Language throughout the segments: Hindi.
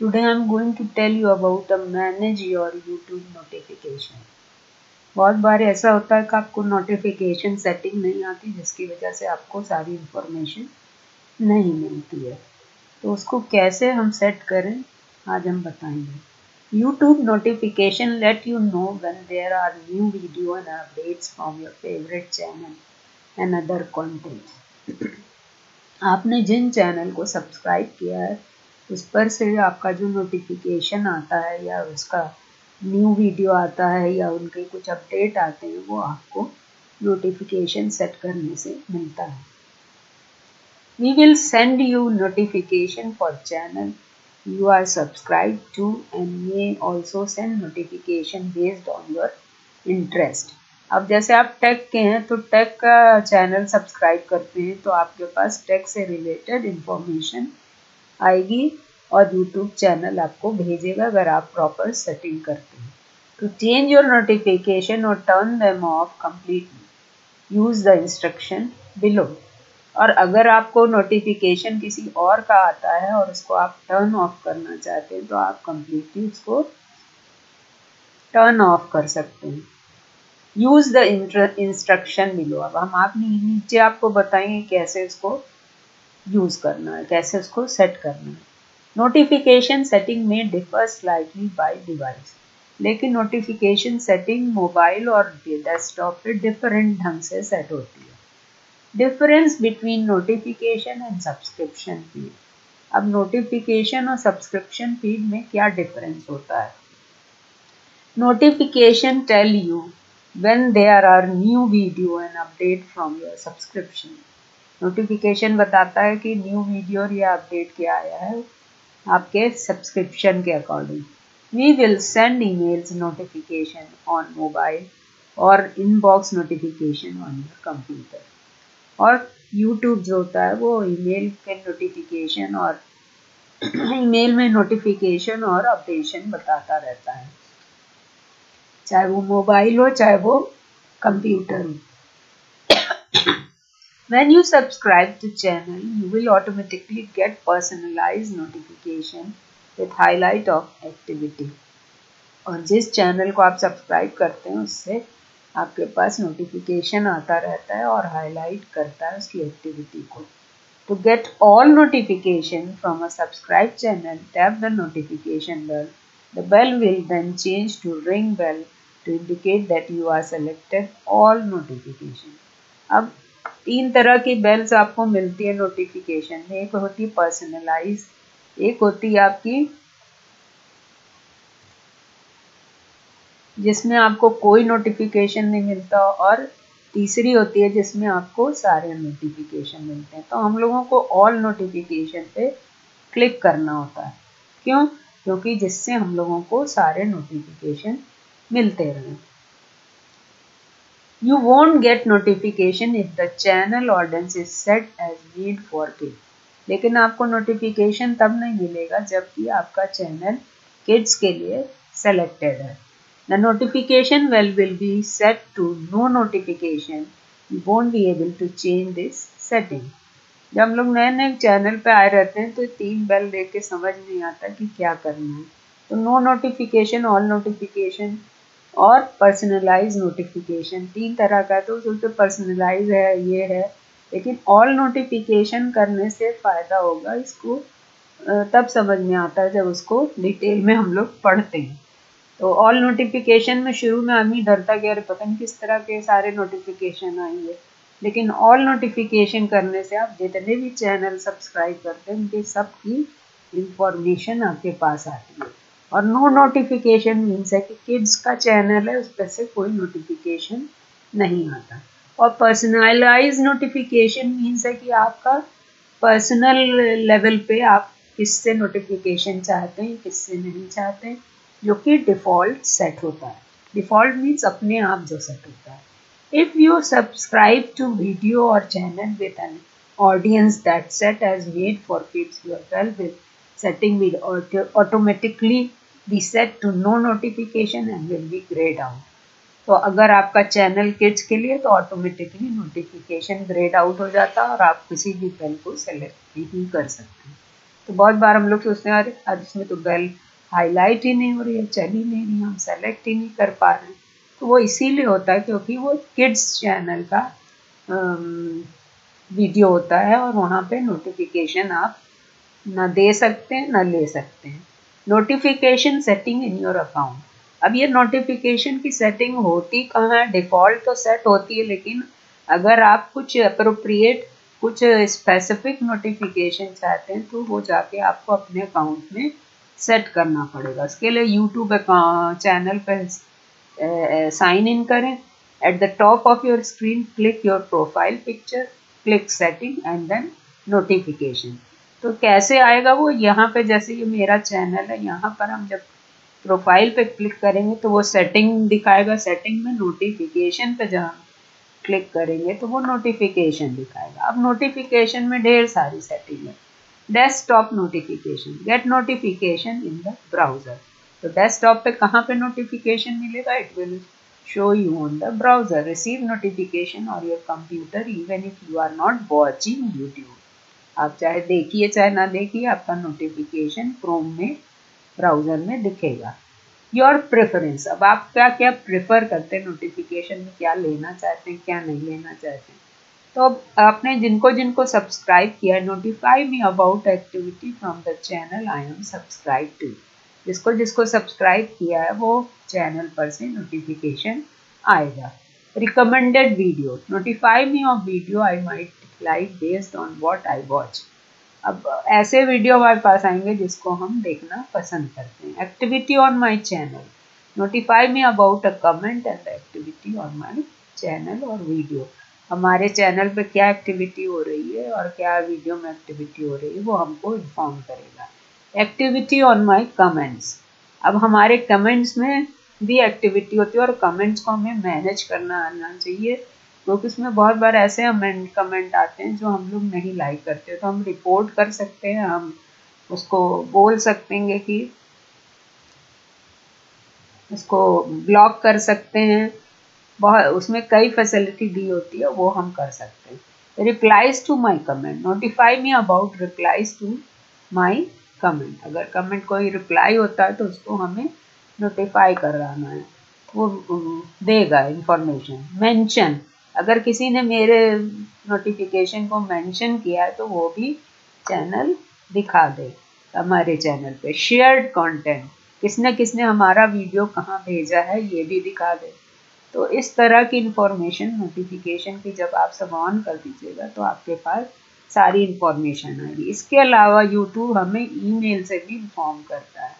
Today I am going to tell you about the manage your YouTube notification. बहुत बार ऐसा होता है कि आपको नोटिफिकेशन सेटिंग नहीं आती जिसकी वजह से आपको सारी इंफॉर्मेशन नहीं मिलती है तो उसको कैसे हम सेट करें आज हम बताएँगे YouTube notification let you know when there are new video and updates from your favorite channel and other content. आपने जिन चैनल को सब्सक्राइब किया है उस पर से आपका जो नोटिफिकेशन आता है या उसका न्यू वीडियो आता है या उनके कुछ अपडेट आते हैं, वो आपको नोटिफिकेशन सेट करने से मिलता है। We will send you notification for channel you are subscribe to and may also send notification based on your interest अब जैसे आप टेक के हैं तो टेक का चैनल सब्सक्राइब करते हैं तो आपके पास टेक से रिलेटेड इंफॉर्मेशन आएगी और यूट्यूब चैनल आपको भेजेगा अगर आप प्रॉपर सेटिंग करते हैं। टू चेंज योर नोटिफिकेशन और turn them off completely use the instruction below और अगर आपको नोटिफिकेशन किसी और का आता है और उसको आप टर्न ऑफ़ करना चाहते हैं तो आप कम्प्लीटली उसको टर्न ऑफ़ कर सकते हैं। यूज़ द इंस्ट्रक्शन बिलो अब हम आप नीचे आपको बताएँगे कैसे इसको यूज़ करना है, कैसे उसको सेट करना है। नोटिफिकेशन सेटिंग में डिफर स्लाइटली बाय डिवाइस लेकिन नोटिफिकेशन सेटिंग मोबाइल और डेस्कटॉप पे डिफरेंट ढंग से सेट होती है। Difference between notification and subscription feed अब नोटिफिकेशन और सब्सक्रिप्शन फ़ीड में क्या डिफरेंस होता है? Notification tell you when there are new video and update from your subscription. Notification बताता है कि न्यू वीडियो और या अपडेट क्या आया है आपके सब्सक्रिप्शन के according we will send emails notification on mobile और inbox notification on your computer और यूट्यूब जो होता है वो ईमेल के नोटिफिकेशन और ईमेल में नोटिफिकेशन और अपडेशन बताता रहता है. चाहे वो मोबाइल हो, चाहे वो कंप्यूटर हो. when you subscribe to channel, you will automatically get personalized notification with highlight of activity. और जिस चैनल को आप सब्सक्राइब करते हैं, उससे आपके पास नोटिफिकेशन आता रहता है और हाईलाइट करता है उसकी एक्टिविटी को। To get all notification from a subscribe channel tap the notification bell the bell will then change to ring bell to indicate that you are selected all notification अब तीन तरह की बेल्स आपको मिलती है नोटिफिकेशन में। एक होती है पर्सनलाइज एक होती है आपकी जिसमें आपको कोई नोटिफिकेशन नहीं मिलता और तीसरी होती है जिसमें आपको सारे नोटिफिकेशन मिलते हैं। तो हम लोगों को ऑल नोटिफिकेशन पे क्लिक करना होता है। क्यों? क्योंकि जिससे हम लोगों को सारे नोटिफिकेशन मिलते रहें। You won't get notification if the channel audience is set as need for kids. लेकिन आपको नोटिफिकेशन तब नहीं मिलेगा जबकि आपका चैनल किड्स के लिए सेलेक्टेड है। The notification well will be set to no notification you won't be able to change this setting जब हम लोग नए नए चैनल पे आए रहते हैं तो तीन बेल देख के समझ नहीं आता कि क्या करना है। तो नो नोटिफिकेशन ऑल नोटिफिकेशन और पर्सनलाइज नोटिफिकेशन तीन तरह का तो उसमें पर्सनलाइज है, ये है। लेकिन ऑल नोटिफिकेशन करने से फ़ायदा होगा इसको तब समझ में आता है जब उसको डिटेल में हम लोग पढ़ते हैं। तो ऑल नोटिफिकेशन में शुरू में आदमी डरता कि अरे पता नहीं किस तरह के सारे नोटिफिकेशन आएँगे। लेकिन ऑल नोटिफिकेशन करने से आप जितने भी चैनल सब्सक्राइब करते हैं, उनके सब की इंफॉर्मेशन आपके पास आती है। और नो नोटिफिकेशन मीन्स है कि किड्स का चैनल है, उस पर से कोई नोटिफिकेशन नहीं आता। और पर्सनलाइज नोटिफिकेशन मीन्स है कि आपका पर्सनल लेवल पे आप किससे नोटिफिकेशन चाहते हैं, किससे नहीं चाहते हैं, जो कि डिफ़ॉल्ट सेट होता है। डिफ़ॉल्ट मीन्स अपने आप जो सेट होता है। If you subscribe to video और channel with an audience that set as made for kids your well with setting will automatically be set to no notification and will be grayed out. तो अगर आपका चैनल किड्स के लिए तो ऑटोमेटिकली नोटिफिकेशन ग्रेड आउट हो जाता है और आप किसी भी बेल को सेलेक्ट नहीं कर सकते। तो बहुत बार हम लोग सोचते हैं, अरे इसमें तो बेल हाईलाइट ही नहीं हो रही है, चल ही नहीं रही हम सेलेक्ट ही नहीं कर पा रहे हैं। तो वो इसीलिए होता है क्योंकि वो किड्स चैनल का वीडियो होता है और वहाँ पे नोटिफिकेशन आप ना दे सकते हैं, ना ले सकते हैं। Notification setting in your account अब ये नोटिफिकेशन की सेटिंग होती कहाँ है? डिफ़ॉल्ट तो सेट होती है, लेकिन अगर आप कुछ अप्रोप्रिएट कुछ स्पेसिफिक नोटिफिकेशन चाहते हैं तो वो जाके आपको अपने अकाउंट में सेट करना पड़ेगा। इसके लिए यूट्यूब चैनल पर साइन इन करें। At the top of your screen click your profile picture click setting and then notification तो कैसे आएगा वो? यहाँ पे जैसे ये मेरा चैनल है, यहाँ पर हम जब प्रोफ़ाइल पे क्लिक करेंगे तो वो सेटिंग दिखाएगा। सेटिंग में नोटिफिकेशन पे जहाँ क्लिक करेंगे तो वो नोटिफिकेशन दिखाएगा। अब नोटिफिकेशन में ढेर सारी सेटिंग है। Desktop notification get notification in the browser तो डेस्कटॉप पे कहाँ पे नोटिफिकेशन मिलेगा? It will show you on the browser receive notification और your computer even if you are not watching YouTube आप चाहे देखिए, चाहे ना देखिए, आपका नोटिफिकेशन क्रोम में ब्राउज़र में दिखेगा। योर प्रेफरेंस अब आप क्या क्या प्रेफर करते हैं? नोटिफिकेशन में क्या लेना चाहते हैं, क्या नहीं लेना चाहते हैं? तो अब आपने जिनको जिनको सब्सक्राइब किया है notify me about activity from the channel I am subscribe to जिसको जिसको सब्सक्राइब किया है, वो चैनल पर से नोटिफिकेशन आएगा। Recommended video notify me of video I might like based on what I watch अब ऐसे वीडियो हमारे पास आएँगे जिसको हम देखना पसंद करते हैं। Activity on my channel notify me about a comment and activity on my channel और वीडियो हमारे चैनल पे क्या एक्टिविटी हो रही है और क्या वीडियो में एक्टिविटी हो रही है, वो हमको इन्फॉर्म करेगा। एक्टिविटी ऑन माई कमेंट्स अब हमारे कमेंट्स में भी एक्टिविटी होती है और कमेंट्स को हमें मैनेज करना आना चाहिए। क्योंकि उसमें बहुत बार ऐसे हमें कमेंट आते हैं जो हम लोग नहीं लाइक करते तो हम रिपोर्ट कर सकते हैं, हम उसको बोल सकते हैं कि उसको ब्लॉक कर सकते हैं। बहुत, उसमें कई फैसिलिटी दी होती है, वो हम कर सकते हैं। Replies to my comment notify me about replies to my comment अगर कमेंट कोई रिप्लाई होता है तो उसको हमें नोटिफाई कराना है। वो देगा इंफॉर्मेशन मेंशन अगर किसी ने मेरे नोटिफिकेशन को मेंशन किया है तो वो भी चैनल दिखा दे, हमारे चैनल पे। शेयर्ड कंटेंट किसने किसने हमारा वीडियो कहाँ भेजा है, ये भी दिखा दे। तो इस तरह की इंफॉर्मेशन नोटिफिकेशन की जब आप सब ऑन कर दीजिएगा तो आपके पास सारी इंफॉर्मेशन आएगी। इसके अलावा यूट्यूब हमें ईमेल से भी इंफॉर्म करता है।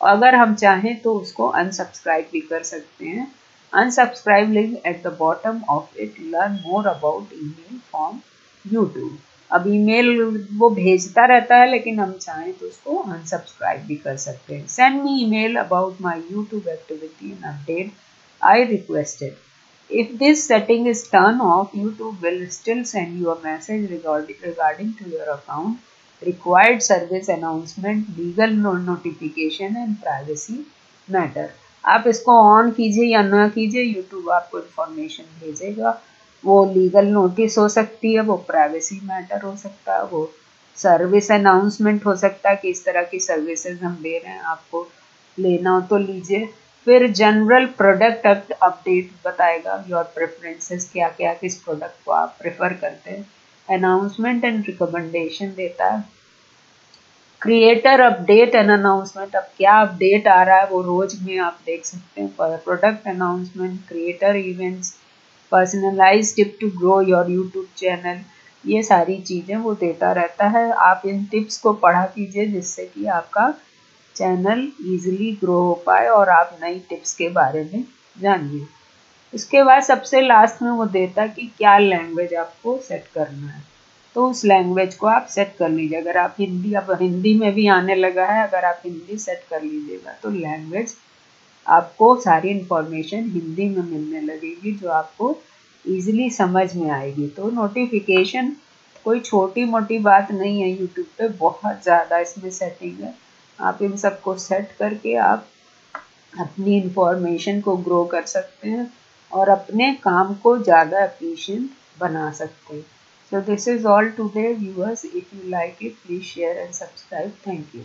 अगर हम चाहें तो उसको अनसब्सक्राइब भी कर सकते हैं। Unsubscribe link at the bottom of it learn more about email from YouTube अब ईमेल वो भेजता रहता है लेकिन हम चाहें तो उसको अनसब्सक्राइब भी कर सकते हैं send me email about my YouTube activity and update I requested if this setting is turned off youtube will still send you a message regarding regarding to your account required service announcement legal notification and privacy matter आप इसको ऑन कीजिए या ना कीजिए यूट्यूब आपको इन्फॉर्मेशन भेजेगा। वो लीगल नोटिस हो सकती है, वो प्राइवेसी मैटर हो सकता है, वो सर्विस अनाउंसमेंट हो सकता है कि इस तरह की सर्विसेज़ हम दे रहे हैं, आपको लेना हो तो लीजिए। फिर जनरल प्रोडक्ट अपडेट बताएगा योर प्रेफरेंसेस क्या क्या किस प्रोडक्ट को आप प्रेफर करते हैं। अनाउंसमेंट एंड रिकमेंडेशन देता है। क्रिएटर अपडेट एंड अनाउंसमेंट अब क्या अपडेट आ रहा है? वो रोज में आप देख सकते हैं। Product announcement creator events personalize tip to grow your YouTube channel ये सारी चीज़ें वो देता रहता है। आप इन टिप्स को पढ़ा कीजिए जिससे कि आपका चैनल इजीली ग्रो हो पाए और आप नई टिप्स के बारे में जानिए। उसके बाद सबसे लास्ट में वो देता है कि क्या लैंग्वेज आपको सेट करना है। तो उस लैंग्वेज को आप सेट कर लीजिए। अगर आप हिंदी, अब हिंदी में भी आने लगा है, अगर आप हिंदी सेट कर लीजिएगा तो लैंग्वेज आपको सारी इन्फॉर्मेशन हिंदी में मिलने लगेगी, जो आपको ईजिली समझ में आएगी। तो नोटिफिकेशन कोई छोटी मोटी बात नहीं है यूट्यूब पे बहुत ज़्यादा इसमें सेटिंग है। आप इन सबको सेट करके आप अपनी इंफॉर्मेशन को ग्रो कर सकते हैं और अपने काम को ज़्यादा एफिशिएंट बना सकते हैं। So this is all to today viewers. If you like it, please share and subscribe. Thank you.